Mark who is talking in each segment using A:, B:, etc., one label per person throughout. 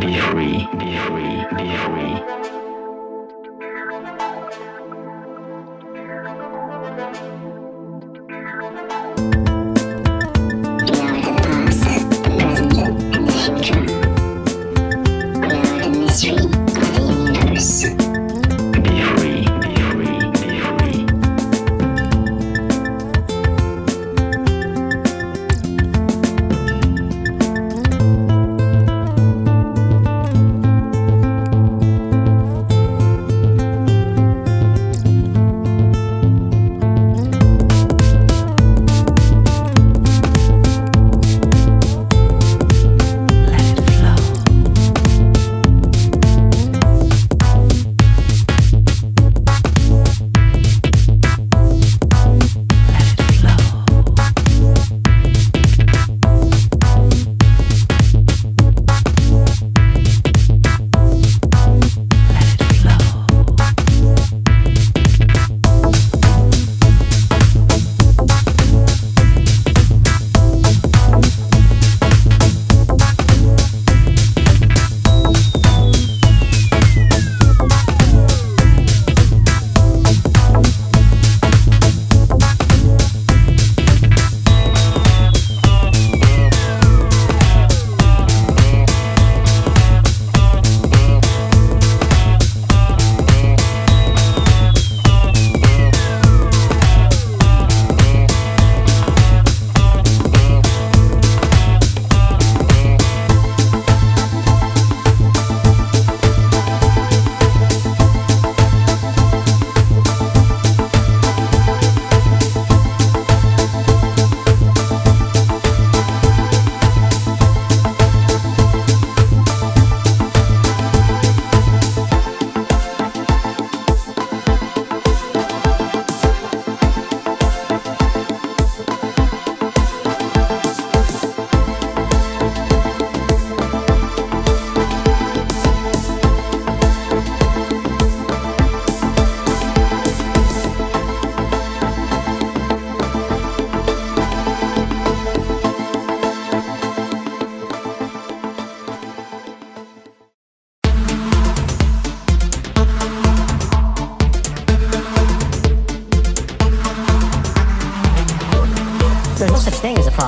A: Be free, be free, be free.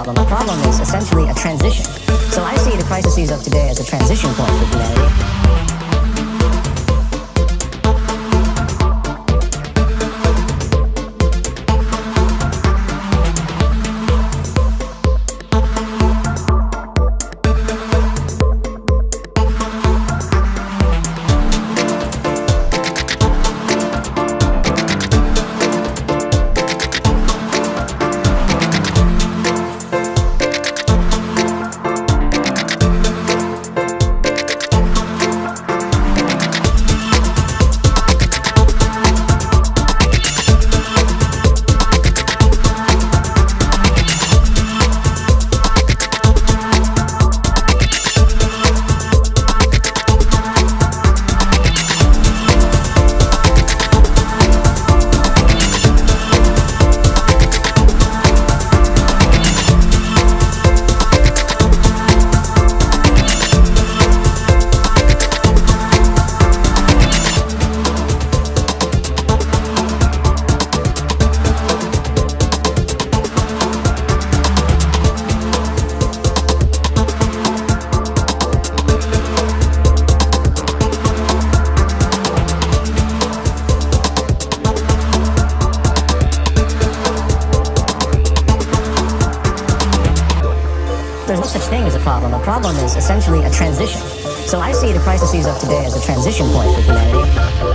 A: problem. The problem is essentially a transition. So I see the crises of today as a transition point for humanity. problem. A problem is essentially a transition. So I see the crises of today as a transition point for humanity.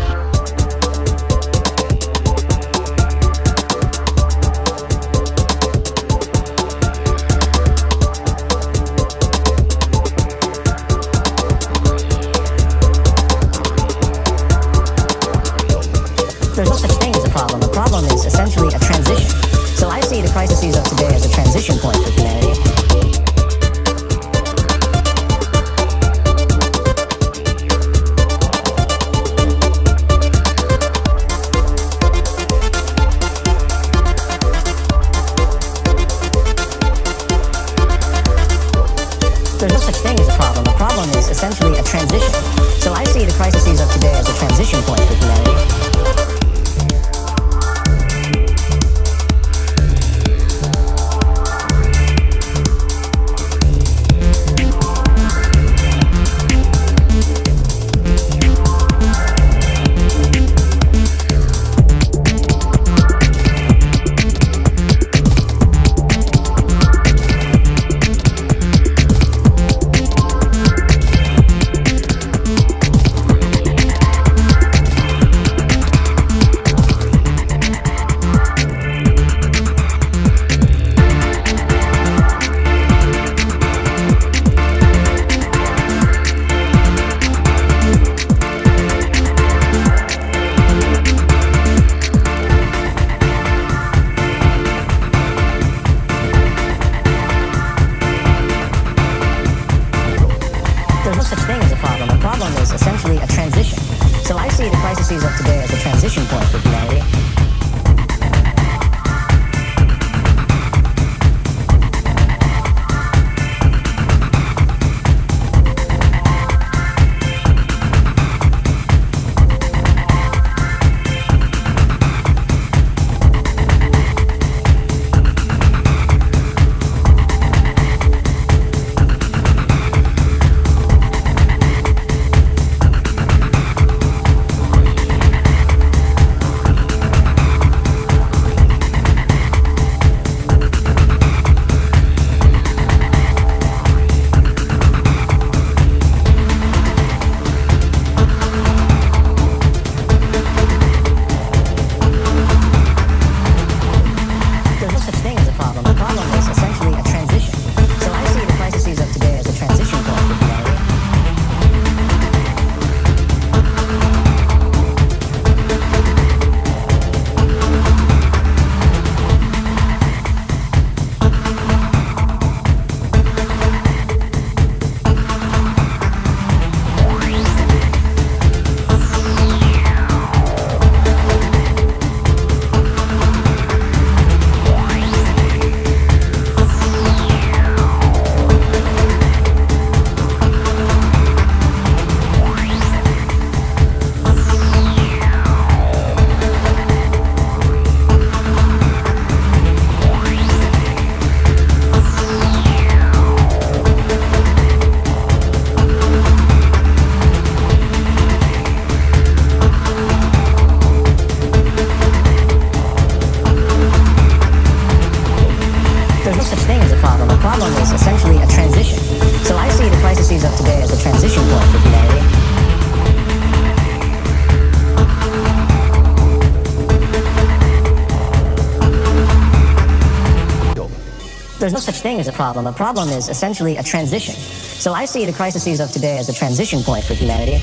A: There's no such thing as a problem. A problem is essentially a transition. So I see the crises of today as a transition point for humanity.